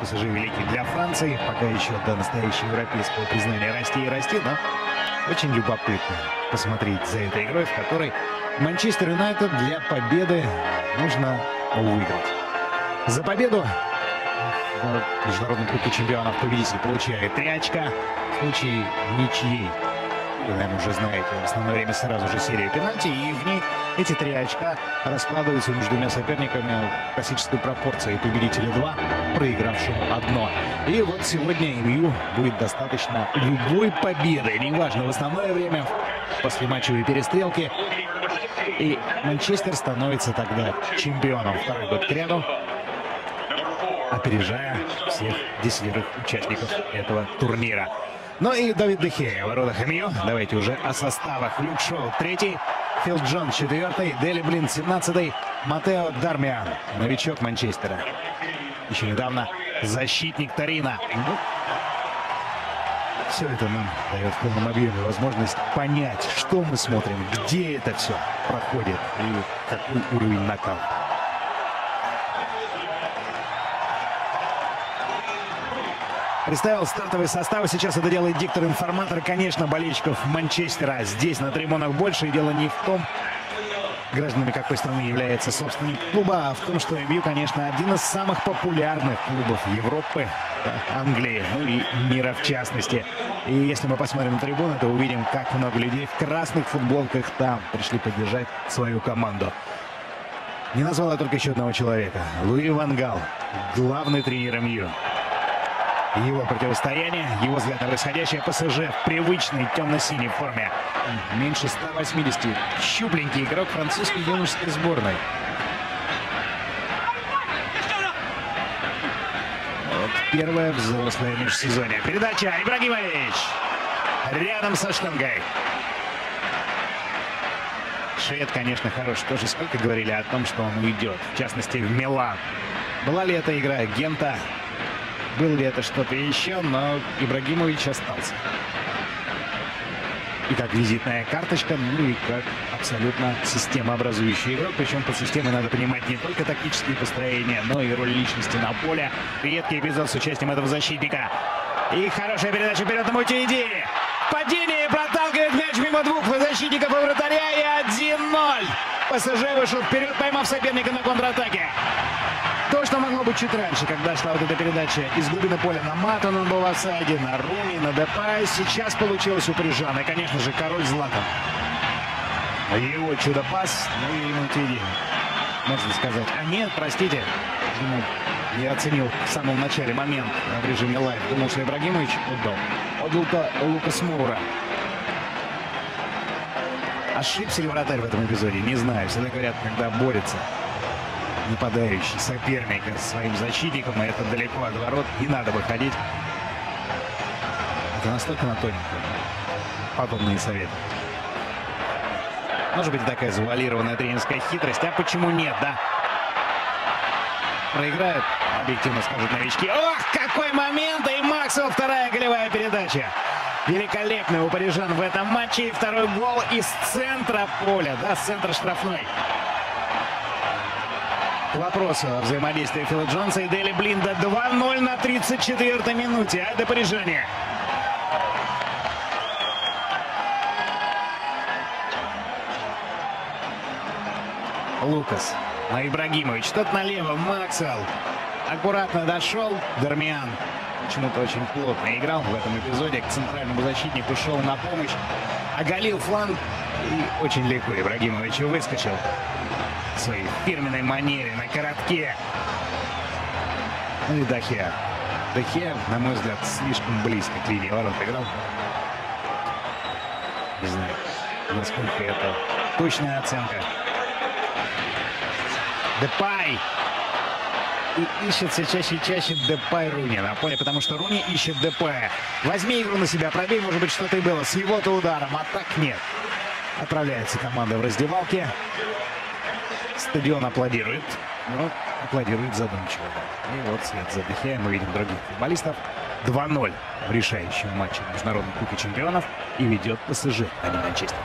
ПСЖ великий для Франции. Пока еще до настоящего европейского признания расти и расти, но очень любопытно посмотреть за этой игрой, в которой Манчестер Юнайтед для победы нужно выиграть. За победу в Международном чемпионов победитель получает 3 очка. В случае ничьей вы, наверное, уже знаете, в основное время сразу же серия пенальти, и в ней эти три очка раскладываются между двумя соперниками в классической пропорции. Победителя 2, проигравшему одно. И вот сегодня МЮ будет достаточно любой победы, неважно, в основное время, после матчевой перестрелки. И Манчестер становится тогда чемпионом второй год к ряду, опережая всех десятерых участников этого турнира. Ну и Давид Дехея в воротах МЮ. Давайте уже о составах. Люк Шоу третий, Фил Джон четвертый, Дели Блин семнадцатый, Матео Дармиан, новичок Манчестера. Еще недавно защитник Тарина. Ну, все это нам дает в полном объеме возможность понять, что мы смотрим, где это все проходит и какой уровень нокаута. Представил стартовый состав. Сейчас это делает диктор-информатор. Конечно, болельщиков Манчестера здесь на трибунах больше. И дело не в том, гражданами какой страны является собственник клуба, а в том, что МЮ, конечно, один из самых популярных клубов Европы, Англии, ну и мира в частности. И если мы посмотрим на трибуны, то увидим, как много людей в красных футболках там пришли поддержать свою команду. Не назвал я только еще одного человека. Луи Вангал, главный тренер МЮ его противостояние, его взгляд на происходящее. ПСЖ в привычной темно-синей форме. Меньше 180. Щупленький игрок французской юношеской сборной. Вот первое взрослое межсезонье. Передача Ибрагимович. Рядом со штангой. Швед, конечно, хорош. Тоже сколько говорили о том, что он уйдет. В частности, в Милан. Была ли эта игра Гента был ли это что-то еще, но Ибрагимович остался. И как визитная карточка, ну и как абсолютно системообразующий игрок. Причем под системой надо понимать не только тактические построения, но и роль личности на поле. Редкий эпизод с участием этого защитника. И хорошая передача вперед на Мутииди. Падение проталкивает мяч мимо двух защитников и вратаря. И 1-0. ПСЖ вышел вперед, поймав соперника на контратаке. То, что могло быть чуть раньше, когда шла вот эта передача из глубины поля на Матон, он был в осаде, на Руми, на Депай. Сейчас получилось у Прижана. И, конечно же, король Златан. Его чудо-пас, ну и Монтиди. Можно сказать. А нет, простите. Думаю, я оценил в самом начале момент в режиме live. Думал, что Ибрагимович отдал. Отдал-то Лукас Мура. Ошибся ли вратарь в этом эпизоде? Не знаю. Всегда говорят, когда борется нападающий соперника своим защитником, и это далеко от ворот, не надо выходить. Это настолько на тоненько. Подобные советы. Может быть, такая завуалированная тренерская хитрость. А почему нет, да? Проиграют, объективно скажут новички. Ох, какой момент! И Максвелл вторая голевая передача. Великолепный у парижан в этом матче. И второй гол из центра поля, да, с центра штрафной. Вопрос о взаимодействии Фила Джонса и Дели Блинда. 2-0 на 34-й минуте. Айда парижане. Лукас на Ибрагимович. Тот налево. Максел. Аккуратно дошел. Дармиан почему-то очень плотно играл в этом эпизоде. К центральному защитнику шел на помощь. Оголил фланг. И очень легко Ибрагимович выскочил в своей фирменной манере на коротке. Ну и Дахия. Дахия, на мой взгляд, слишком близко к линии ворот играл. Не знаю, насколько это точная оценка. Депай. И ищет все чаще и чаще Депай Руни на поле, потому что Руни ищет Депая. Возьми игру на себя, пробей, может быть, что-то и было с его-то ударом, а так нет. Отправляется команда в раздевалке. Стадион аплодирует, но аплодирует задумчиво. И вот след за Дехея мы видим других футболистов. 2-0 в решающем матче Международной Кубки Чемпионов и ведет ПСЖ, а не Манчестер.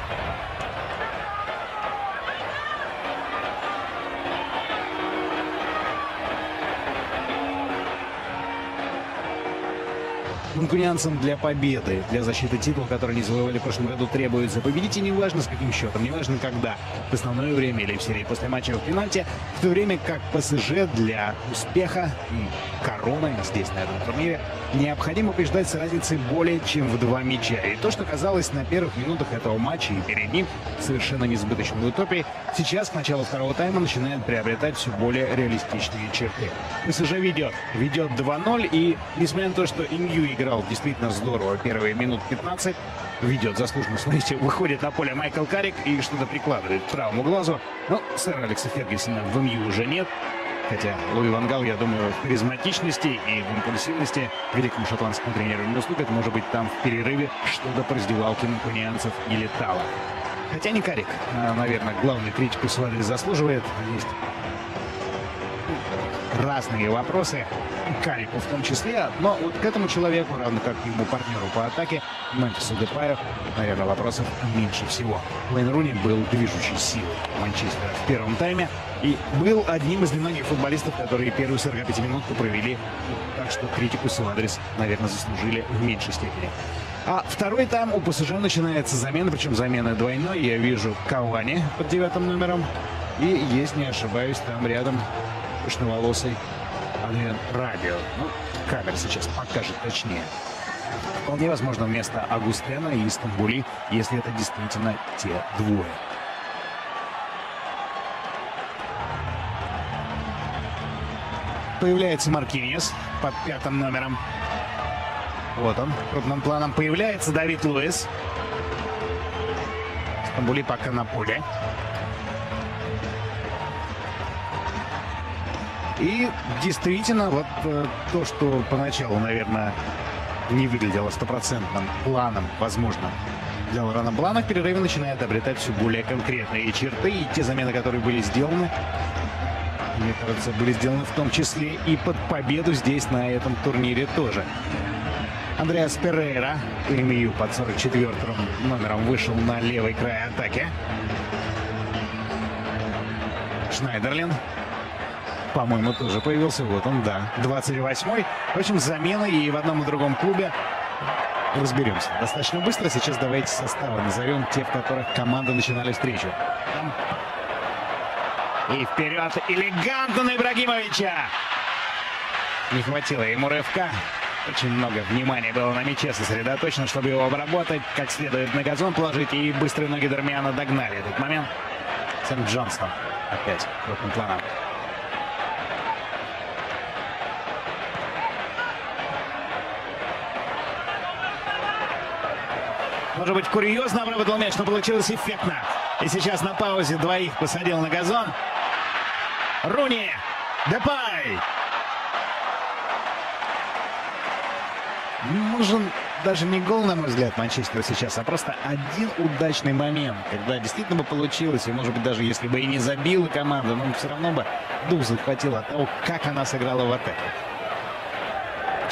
Манкунианцам для победы, для защиты титула, который они завоевали в прошлом году, требуется победить, и неважно с каким счетом, неважно когда, в основное время или в серии после матча в пенальти, в то время как ПСЖ для успеха и короны здесь, на этом турнире, необходимо побеждать с разницей более чем в два мяча. И то, что казалось на первых минутах этого матча и перед ним совершенно несбыточной утопией, сейчас к началу второго тайма начинает приобретать все более реалистичные черты. ПСЖ ведет, ведет 2-0, и несмотря на то, что Инью играл действительно здорово первые минут 15, ведет заслуженно. Смотрите, выходит на поле Майкл Карик и что-то прикладывает к правому глазу. Но сэра Алекса Фергюсона в МЮ уже нет. Хотя Луи Вангал, я думаю, в харизматичности и в импульсивности великому шотландскому тренеру не уступит. Может быть, там в перерыве что-то по раздевалке манкунианцев и летало. Хотя не Карик, а, наверное, главный критику Суарес заслуживает. Есть разные вопросы, Карику в том числе, но вот к этому человеку, равно как и ему партнеру по атаке, Мемфису Депаю, наверное, вопросов меньше всего. Уэйн Руни был движущей силой Манчестера в первом тайме и был одним из немногих футболистов, которые первую 45 минутку провели, так что критику свой адрес, наверное, заслужили в меньшей степени. А второй тайм у ПСЖ начинается замена, причем замена двойной. Я вижу Кавани под девятым номером. И, если не ошибаюсь, там рядом пышноволосый Адриан Радио. Ну, камера сейчас покажет точнее. Вполне возможно вместо Агустена и Стамбули, если это действительно те двое. Появляется Маркинес под пятым номером. Вот он, крупным планом появляется Давид Луис. Стамбули пока на поле. И действительно, вот э, то, что поначалу, наверное, не выглядело стопроцентным планом, возможно, для Лорана Блана в перерыве начинает обретать все более конкретные черты. И те замены, которые были сделаны, мне кажется, были сделаны в том числе и под победу здесь, на этом турнире тоже. Андреас Перейра, МЮ под 44 номером, вышел на левый край атаки. Шнайдерлин по-моему, тоже появился. Вот он, да. 28-й. В общем, замена и в одном и другом клубе разберемся. Достаточно быстро. Сейчас давайте составы назовем те, в которых команды начинали встречу. И вперед элегантно на Ибрагимовича. Не хватило ему рывка. Очень много внимания было на мяче сосредоточено, чтобы его обработать, как следует на газон положить. И быстрые ноги Дармиана догнали этот момент. Сэм Джонстон опять крупным планом. Может быть, курьезно обработал мяч, но получилось эффектно. И сейчас на паузе двоих посадил на газон. Руни! Депай! Нужен даже не гол, на мой взгляд, Манчестера сейчас, а просто один удачный момент, когда действительно бы получилось, и, может быть, даже если бы и не забила команда, но все равно бы дух захватил от того, как она сыграла в атаке.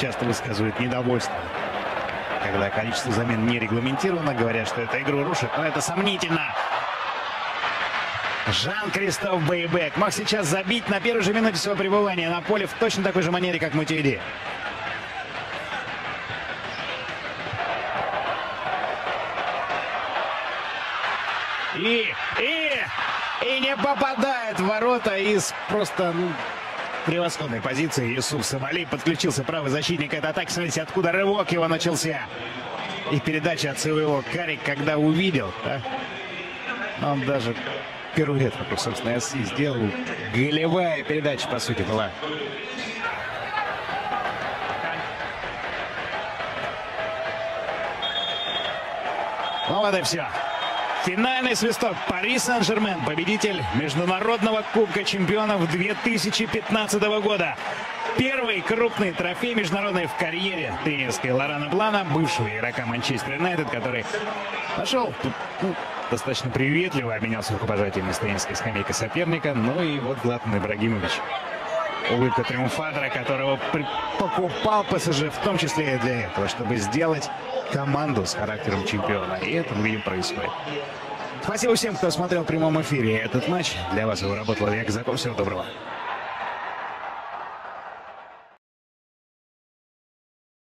Часто высказывает недовольство когда количество замен не регламентировано. Говорят, что это игру рушит, но это сомнительно. Жан-Кристоф Бейбек мог сейчас забить на первой же минуте своего пребывания на поле в точно такой же манере, как Мутиди. И, и, и не попадает в ворота из просто ну, превосходной позиции. Юсуф Сомали подключился правый защитник этой атаки. Смотрите, откуда рывок его начался. И передача от своего Карик, когда увидел, да, он даже пируэт, собственно, сделал. Голевая передача, по сути, была. Ну вот и все. Финальный свисток. Пари Сен-Жермен, победитель Международного Кубка Чемпионов 2015 года. Первый крупный трофей международный в карьере тренерской Лорана Блана, бывшего игрока Манчестер Юнайтед, который пошел ну, достаточно приветливо, обменялся рукопожатиями с тренерской скамейкой соперника. Ну и вот Златан Ибрагимович. Улыбка триумфатора, которого покупал ПСЖ, в том числе и для этого, чтобы сделать команду с характером чемпиона. И это мы видим происходит. Спасибо всем, кто смотрел в прямом эфире этот матч. Для вас его работал Олег Казаков. Всего доброго.